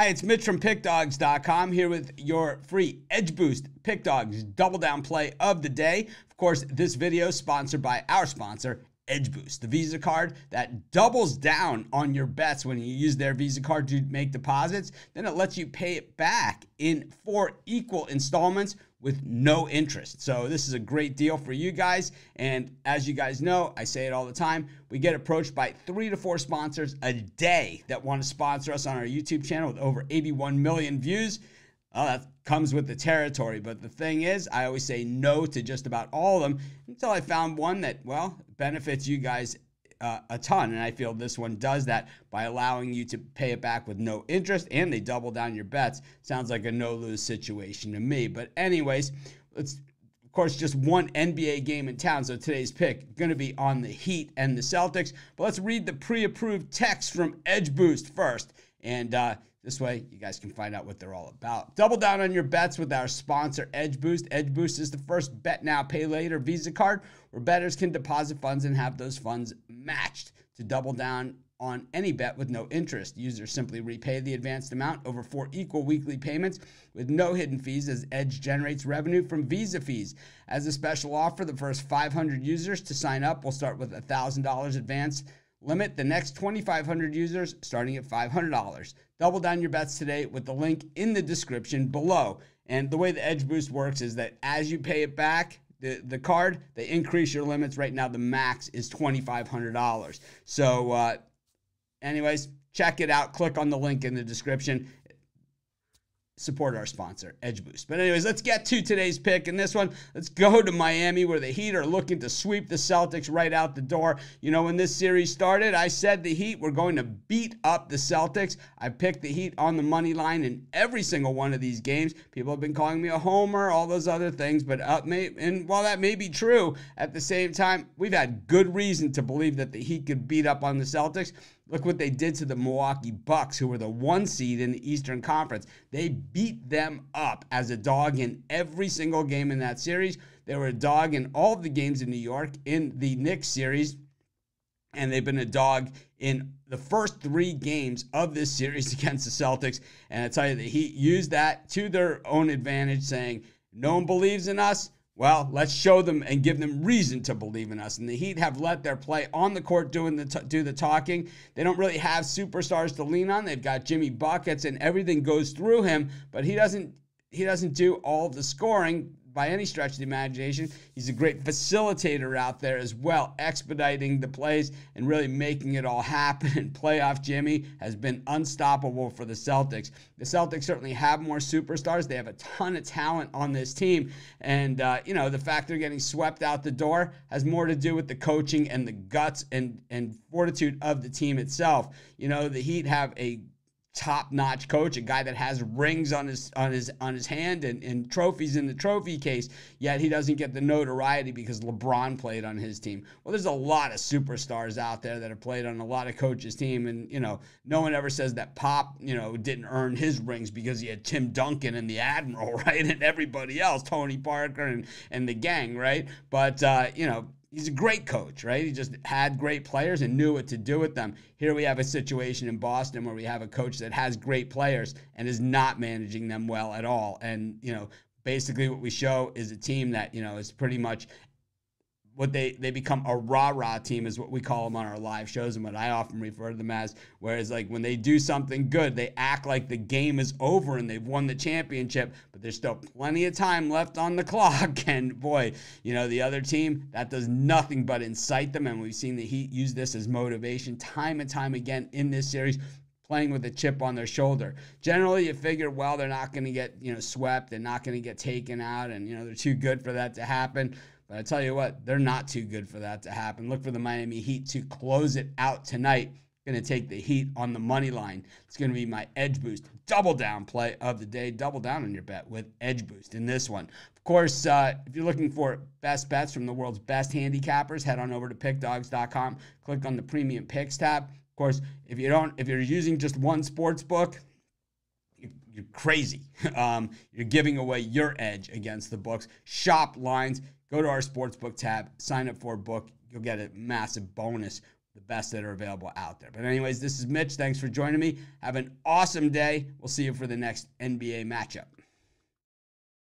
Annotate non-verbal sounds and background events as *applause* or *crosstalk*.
Hi, it's Mitch from PickDawgz.com here with your free Edge Boost PickDawgz double down play of the day. Of course, this video is sponsored by our sponsor, Edge Boost, the Visa card that doubles down on your bets when you use their Visa card to make deposits. Then it lets you pay it back in four equal installments with no interest. So this is a great deal for you guys. And as you guys know, I say it all the time, we get approached by three to four sponsors a day that want to sponsor us on our YouTube channel with over 81 million views. Well, that comes with the territory. But the thing is, I always say no to just about all of them until I found one that, well, benefits you guys uh, a ton. And I feel this one does that by allowing you to pay it back with no interest and they double down your bets. Sounds like a no lose situation to me. But, anyways, let's. Of course, just one NBA game in town, so today's pick going to be on the Heat and the Celtics. But let's read the pre-approved text from Edge Boost first, and uh, this way, you guys can find out what they're all about. Double down on your bets with our sponsor, Edge Boost. Edge Boost is the first bet now, pay later Visa card where bettors can deposit funds and have those funds matched to double down on any bet with no interest. Users simply repay the advanced amount over four equal weekly payments with no hidden fees as Edge generates revenue from Visa fees. As a special offer, the first 500 users to sign up will start with $1,000 advance limit. The next 2,500 users starting at $500. Double down your bets today with the link in the description below. And the way the Edge Boost works is that as you pay it back, the, the card, they increase your limits. Right now, the max is $2,500. So, uh, anyways, check it out. Click on the link in the description support our sponsor, Edge Boost. But anyways, let's get to today's pick. And this one, let's go to Miami where the Heat are looking to sweep the Celtics right out the door. You know, when this series started, I said the Heat were going to beat up the Celtics. I picked the Heat on the money line in every single one of these games. People have been calling me a homer, all those other things, but up may, and while that may be true, at the same time, we've had good reason to believe that the Heat could beat up on the Celtics. Look what they did to the Milwaukee Bucks, who were the one seed in the Eastern Conference. They beat them up as a dog in every single game in that series. They were a dog in all of the games in New York in the Knicks series. And they've been a dog in the first three games of this series *laughs* against the Celtics. And I tell you, the Heat used that to their own advantage, saying, No one believes in us well, let's show them and give them reason to believe in us. And the Heat have let their play on the court doing the do the talking. They don't really have superstars to lean on. They've got Jimmy buckets and everything goes through him, but he doesn't he doesn't do all the scoring by any stretch of the imagination. He's a great facilitator out there as well, expediting the plays and really making it all *laughs* happen. And playoff Jimmy has been unstoppable for the Celtics. The Celtics certainly have more superstars. They have a ton of talent on this team. And, uh, you know, the fact they're getting swept out the door has more to do with the coaching and the guts and, and fortitude of the team itself. You know, the Heat have a top-notch coach, a guy that has rings on his on his on his hand and, and trophies in the trophy case, yet he doesn't get the notoriety because LeBron played on his team. Well, there's a lot of superstars out there that have played on a lot of coaches' team, and you know, no one ever says that Pop, you know, didn't earn his rings because he had Tim Duncan and the Admiral, *laughs* right? And everybody else, Tony Parker and and the gang, right? But uh, you know, he's a great coach, right? He just had great players and knew what to do with them. Here we have a situation in Boston where we have a coach that has great players and is not managing them well at all. And, you know, basically what we show is a team that, you know, is pretty much what they they become a rah rah team is what we call them on our live shows and what I often refer to them as. Whereas like when they do something good, they act like the game is over and they've won the championship, but there's still plenty of time left on the *laughs* clock. And boy, you know the other team that does nothing but incite them, and we've seen the Heat use this as motivation time and time again in this series playing with a chip on their shoulder. Generally, you figure, well, they're not going to get you know swept, they're not going to get taken out, and you know they're too good for that to happen. But I tell you what, they're not too good for that to happen. Look for the Miami Heat to close it out tonight. Going to take the Heat on the money line. It's going to be my Edge Boost double down play of the day. Double down on your bet with Edge Boost in this one. Of course, uh, if you're looking for best bets from the world's best handicappers, head on over to pickdawgz.com. Click on the Premium Picks tab. Of course, if you don't, if you're using just one sports book, you're crazy. *laughs* Um, you're giving away your edge against the books. Shop lines Go to our sportsbook tab, sign up for a book. You'll get a massive bonus the best that are available out there. But, anyways, this is Mitch. Thanks for joining me. Have an awesome day. We'll see you for the next NBA matchup.